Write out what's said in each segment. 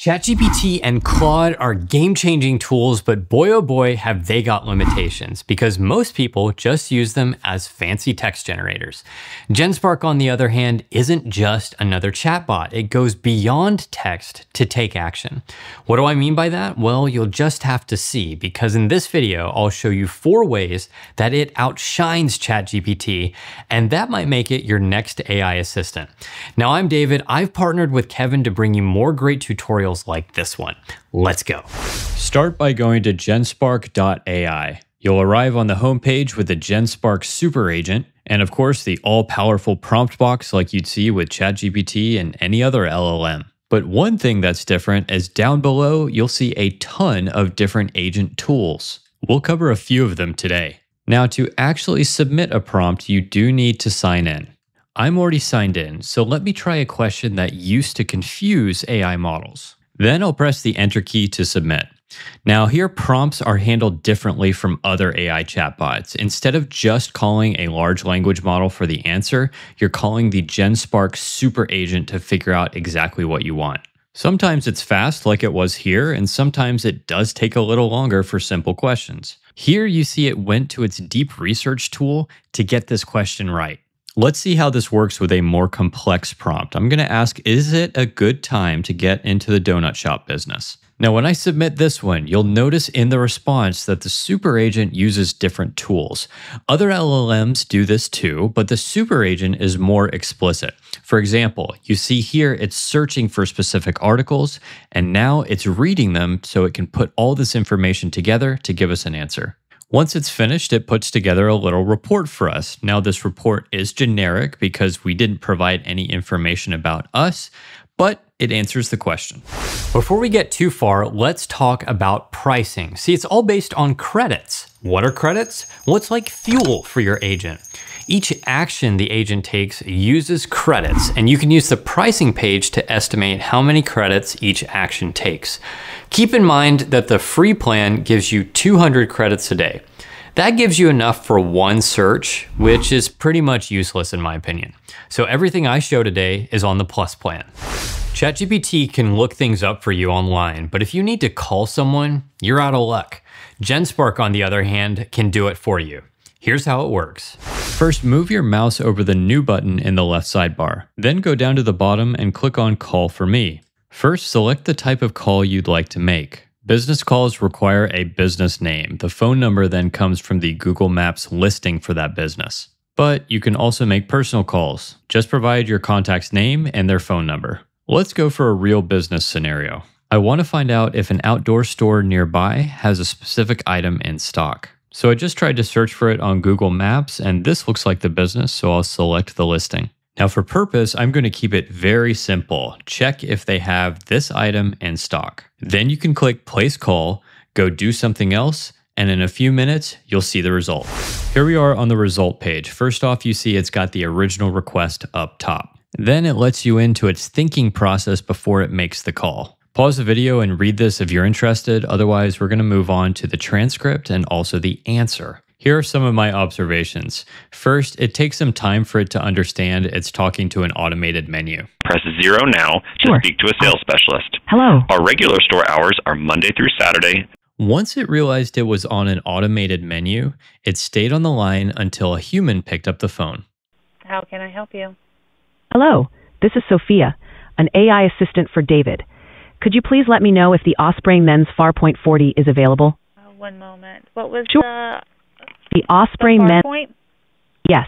ChatGPT and Claude are game changing tools, but boy oh boy, have they got limitations because most people just use them as fancy text generators. GenSpark, on the other hand, isn't just another chatbot, it goes beyond text to take action. What do I mean by that? Well, you'll just have to see because in this video, I'll show you four ways that it outshines ChatGPT, and that might make it your next AI assistant. Now, I'm David. I've partnered with Kevin to bring you more great tutorials tutorials like this one. Let's go. Start by going to genspark.ai. You'll arrive on the homepage with the GenSpark Super Agent, and of course, the all powerful prompt box like you'd see with ChatGPT and any other LLM. But one thing that's different is down below, you'll see a ton of different agent tools. We'll cover a few of them today. Now, to actually submit a prompt, you do need to sign in. I'm already signed in, so let me try a question that used to confuse AI models. Then I'll press the enter key to submit. Now, here prompts are handled differently from other AI chatbots. Instead of just calling a large language model for the answer, you're calling the GenSpark super agent to figure out exactly what you want. Sometimes it's fast, like it was here, and sometimes it does take a little longer for simple questions. Here you see it went to its deep research tool to get this question right. Let's see how this works with a more complex prompt. I'm going to ask, is it a good time to get into the donut shop business? Now, when I submit this one, you'll notice in the response that the super agent uses different tools. Other LLMs do this too, but the super agent is more explicit. For example, you see here it's searching for specific articles, and now it's reading them so it can put all this information together to give us an answer. Once it's finished, it puts together a little report for us. Now, this report is generic because we didn't provide any information about us, but it answers the question. Before we get too far, let's talk about pricing. See, it's all based on credits. What are credits? Well, it's like fuel for your agent. Each action the agent takes uses credits, and you can use the pricing page to estimate how many credits each action takes. Keep in mind that the free plan gives you 200 credits a day. That gives you enough for one search, which is pretty much useless in my opinion. So everything I show today is on the plus plan. ChatGPT can look things up for you online, but if you need to call someone, you're out of luck. GenSpark, on the other hand, can do it for you. Here's how it works. First, move your mouse over the New button in the left sidebar. Then go down to the bottom and click on Call for Me. First, select the type of call you'd like to make. Business calls require a business name. The phone number then comes from the Google Maps listing for that business. But you can also make personal calls. Just provide your contact's name and their phone number. Let's go for a real business scenario. I want to find out if an outdoor store nearby has a specific item in stock. So I just tried to search for it on Google Maps and this looks like the business, so I'll select the listing. Now for purpose, I'm going to keep it very simple. Check if they have this item in stock. Then you can click place call, go do something else, and in a few minutes, you'll see the result. Here we are on the result page. First off, you see it's got the original request up top. Then it lets you into its thinking process before it makes the call. Pause the video and read this if you're interested. Otherwise, we're going to move on to the transcript and also the answer. Here are some of my observations. First, it takes some time for it to understand it's talking to an automated menu. Press zero now to speak to a sales specialist. Hello. Our regular store hours are Monday through Saturday. Once it realized it was on an automated menu, it stayed on the line until a human picked up the phone. How can I help you? Hello. This is Sophia, an AI assistant for David. Could you please let me know if the Osprey Men's Farpoint 40 is available? Uh, one moment. What was Sure. the, The Osprey the Men. point? Yes.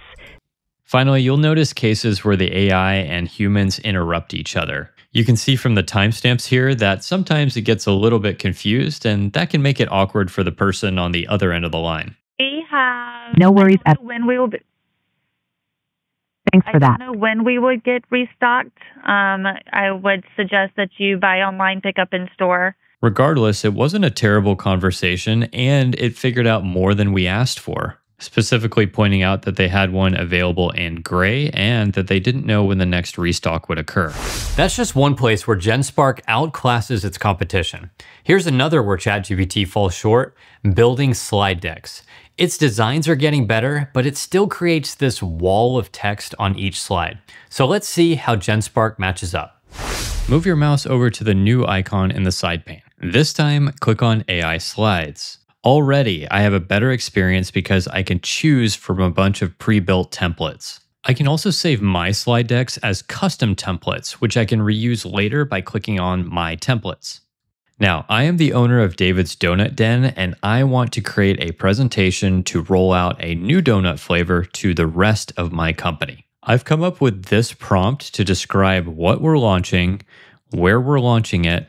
Finally, you'll notice cases where the AI and humans interrupt each other. You can see from the timestamps here that sometimes it gets a little bit confused, and that can make it awkward for the person on the other end of the line. We have. No worries at- don't when we will. Be, Thanks I for that. don't know when we would get restocked. Um, I would suggest that you buy online, pick up in store. Regardless, it wasn't a terrible conversation, and it figured out more than we asked for, specifically pointing out that they had one available in gray and that they didn't know when the next restock would occur. That's just one place where GenSpark outclasses its competition. Here's another where ChatGPT falls short building slide decks. Its designs are getting better, but it still creates this wall of text on each slide. So let's see how GenSpark matches up. Move your mouse over to the new icon in the side pane. This time, click on AI Slides. Already, I have a better experience because I can choose from a bunch of pre-built templates. I can also save my slide decks as custom templates, which I can reuse later by clicking on My Templates. Now, I am the owner of David's Donut Den, and I want to create a presentation to roll out a new donut flavor to the rest of my company. I've come up with this prompt to describe what we're launching, where we're launching it,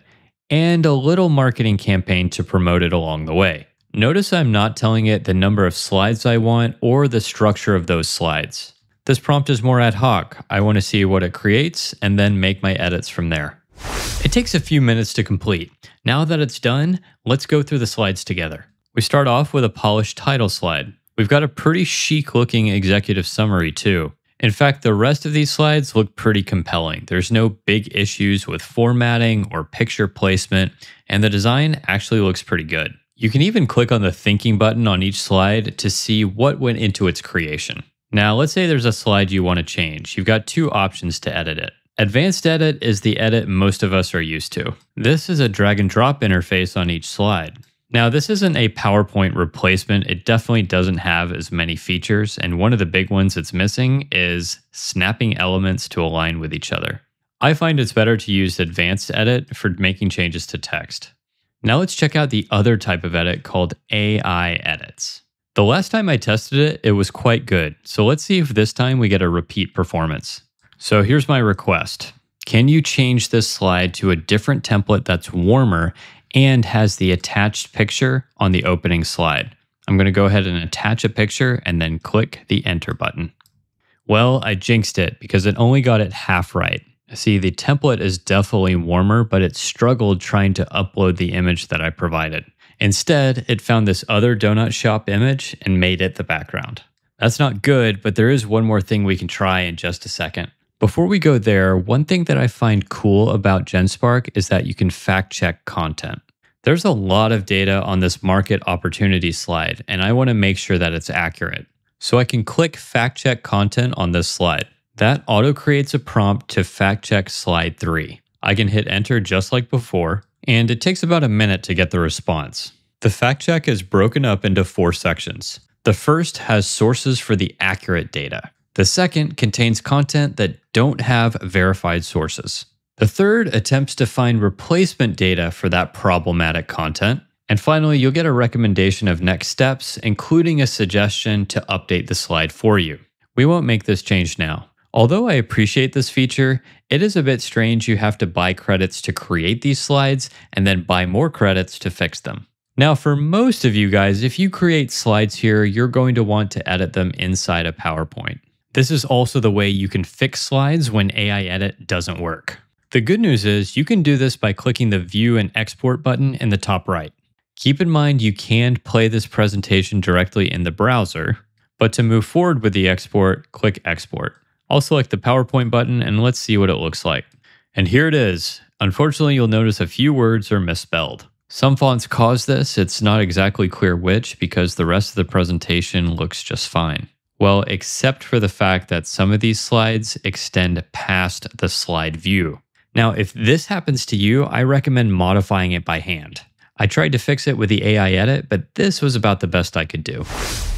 and a little marketing campaign to promote it along the way. Notice I'm not telling it the number of slides I want or the structure of those slides. This prompt is more ad hoc. I want to see what it creates and then make my edits from there. It takes a few minutes to complete. Now that it's done, let's go through the slides together. We start off with a polished title slide. We've got a pretty chic looking executive summary too. In fact, the rest of these slides look pretty compelling. There's no big issues with formatting or picture placement, and the design actually looks pretty good. You can even click on the thinking button on each slide to see what went into its creation. Now, let's say there's a slide you want to change. You've got two options to edit it. Advanced Edit is the edit most of us are used to. This is a drag and drop interface on each slide. Now, this isn't a PowerPoint replacement. It definitely doesn't have as many features, and one of the big ones it's missing is snapping elements to align with each other. I find it's better to use Advanced Edit for making changes to text. Now let's check out the other type of edit called AI edits. The last time I tested it, it was quite good. So let's see if this time we get a repeat performance. So here's my request. Can you change this slide to a different template that's warmer and has the attached picture on the opening slide? I'm going to go ahead and attach a picture and then click the enter button. Well, I jinxed it because it only got it half right. See, the template is definitely warmer, but it struggled trying to upload the image that I provided. Instead, it found this other donut shop image and made it the background. That's not good, but there is one more thing we can try in just a second. Before we go there, one thing that I find cool about GenSpark is that you can fact check content. There's a lot of data on this market opportunity slide, and I want to make sure that it's accurate. So I can click fact check content on this slide. That auto creates a prompt to fact check slide 3. I can hit enter just like before, and it takes about a minute to get the response. The fact check is broken up into four sections. The first has sources for the accurate data. The second contains content that don't have verified sources. The third attempts to find replacement data for that problematic content. And finally, you'll get a recommendation of next steps, including a suggestion to update the slide for you. We won't make this change now. Although I appreciate this feature, it is a bit strange you have to buy credits to create these slides and then buy more credits to fix them. Now, for most of you guys, if you create slides here, you're going to want to edit them inside a PowerPoint. This is also the way you can fix slides when AI Edit doesn't work. The good news is you can do this by clicking the View and Export button in the top right. Keep in mind you can play this presentation directly in the browser, but to move forward with the export, click Export. I'll select the PowerPoint button and let's see what it looks like. And here it is. Unfortunately, you'll notice a few words are misspelled. Some fonts cause this, it's not exactly clear which because the rest of the presentation looks just fine. Well, except for the fact that some of these slides extend past the slide view. Now, if this happens to you, I recommend modifying it by hand. I tried to fix it with the AI edit, but this was about the best I could do.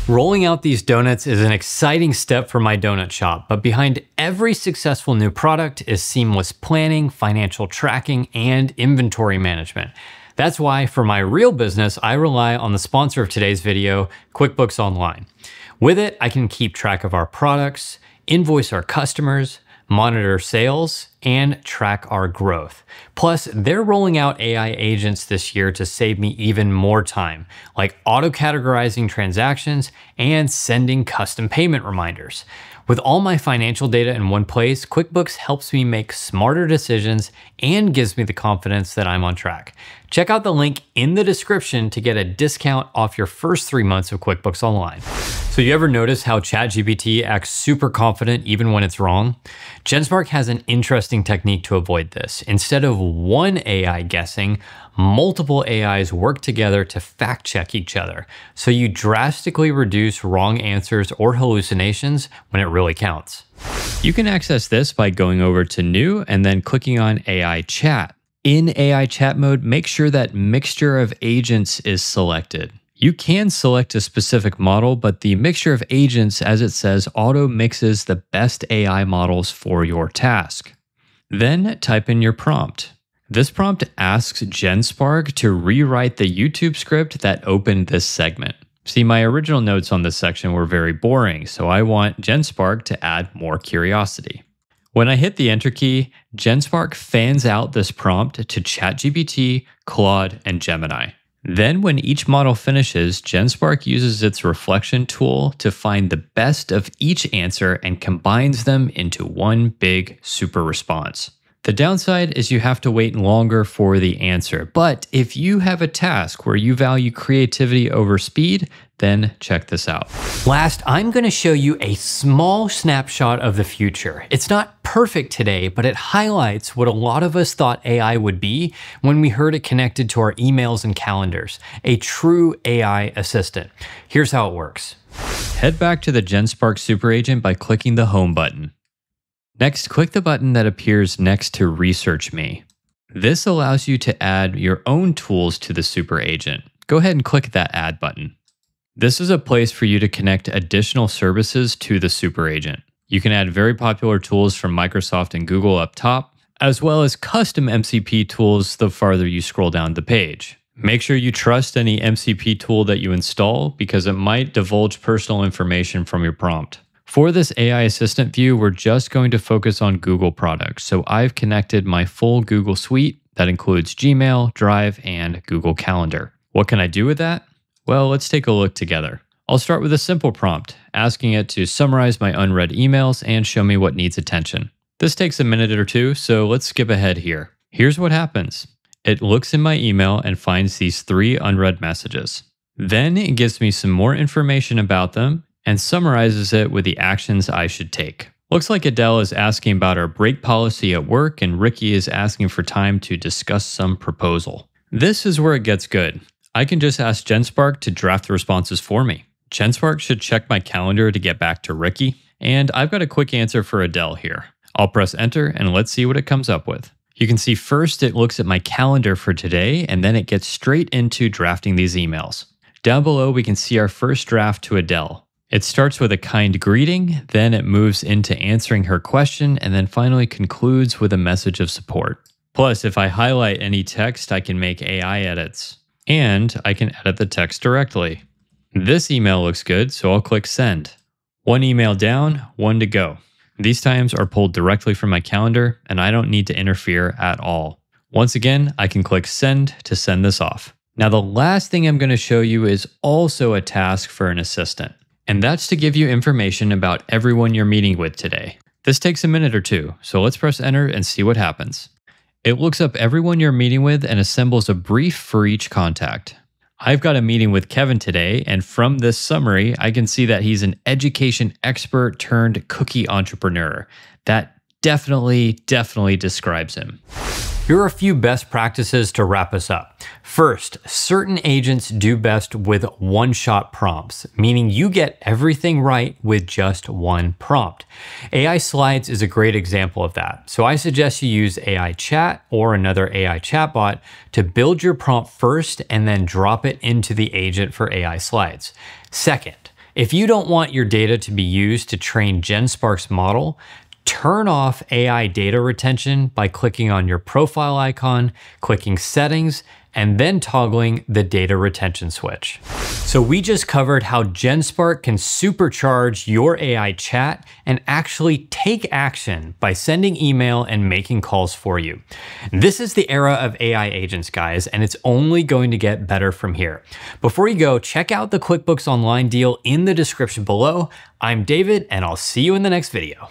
Rolling out these donuts is an exciting step for my donut shop, but behind every successful new product is seamless planning, financial tracking, and inventory management. That's why for my real business, I rely on the sponsor of today's video, QuickBooks Online. With it, I can keep track of our products, invoice our customers, monitor sales, and track our growth. Plus, they're rolling out AI agents this year to save me even more time, like auto categorizing transactions and sending custom payment reminders. With all my financial data in one place, QuickBooks helps me make smarter decisions and gives me the confidence that I'm on track. Check out the link in the description to get a discount off your first three months of QuickBooks Online. So you ever notice how ChatGPT acts super confident even when it's wrong? GenSpark has an interesting guessing technique to avoid this. Instead of one AI guessing, multiple AIs work together to fact check each other. So you drastically reduce wrong answers or hallucinations when it really counts. You can access this by going over to New and then clicking on AI Chat. In AI Chat mode, make sure that Mixture of Agents is selected. You can select a specific model, but the mixture of agents, as it says, auto mixes the best AI models for your task. Then type in your prompt. This prompt asks GenSpark to rewrite the YouTube script that opened this segment. See, my original notes on this section were very boring, so I want GenSpark to add more curiosity. When I hit the enter key, GenSpark fans out this prompt to ChatGPT, Claude, and Gemini. Then, when each model finishes, GenSpark uses its reflection tool to find the best of each answer and combines them into one big super response. The downside is you have to wait longer for the answer. But if you have a task where you value creativity over speed, then check this out. Last, I'm going to show you a small snapshot of the future. It's not perfect today, but it highlights what a lot of us thought AI would be when we heard it connected to our emails and calendars, a true AI assistant. Here's how it works. Head back to the GenSpark Super Agent by clicking the Home button. Next, click the button that appears next to Research Me. This allows you to add your own tools to the Super Agent. Go ahead and click that Add button. This is a place for you to connect additional services to the Super Agent. You can add very popular tools from Microsoft and Google up top, as well as custom MCP tools the farther you scroll down the page. Make sure you trust any MCP tool that you install because it might divulge personal information from your prompt. For this AI assistant view, we're just going to focus on Google products. So I've connected my full Google suite that includes Gmail, Drive, and Google Calendar. What can I do with that? Well, let's take a look together. I'll start with a simple prompt, asking it to summarize my unread emails and show me what needs attention. This takes a minute or two, so let's skip ahead here. Here's what happens. It looks in my email and finds these three unread messages. Then it gives me some more information about them and summarizes it with the actions I should take. Looks like Adele is asking about our break policy at work, and Ricky is asking for time to discuss some proposal. This is where it gets good. I can just ask GenSpark to draft the responses for me. GenSpark should check my calendar to get back to Ricky, and I've got a quick answer for Adele here. I'll press enter and let's see what it comes up with. You can see first it looks at my calendar for today, and then it gets straight into drafting these emails. Down below, we can see our first draft to Adele. It starts with a kind greeting, then it moves into answering her question, and then finally concludes with a message of support. Plus, if I highlight any text, I can make AI edits, and I can edit the text directly. This email looks good, so I'll click send. One email down, one to go. These times are pulled directly from my calendar, and I don't need to interfere at all. Once again, I can click send to send this off. Now, the last thing I'm going to show you is also a task for an assistant and that's to give you information about everyone you're meeting with today. This takes a minute or two, so let's press enter and see what happens. It looks up everyone you're meeting with and assembles a brief for each contact. I've got a meeting with Kevin today, and from this summary, I can see that he's an education expert turned cookie entrepreneur. That definitely, definitely describes him. Here are a few best practices to wrap us up. First, certain agents do best with one shot prompts, meaning you get everything right with just one prompt. AI Slides is a great example of that. So I suggest you use AI Chat or another AI chatbot to build your prompt first and then drop it into the agent for AI Slides. Second, if you don't want your data to be used to train GenSpark's model, turn off AI data retention by clicking on your profile icon, clicking settings, and then toggling the data retention switch. So we just covered how GenSpark can supercharge your AI chat and actually take action by sending email and making calls for you. This is the era of AI agents, guys, and it's only going to get better from here. Before you go, check out the QuickBooks Online deal in the description below. I'm David, and I'll see you in the next video.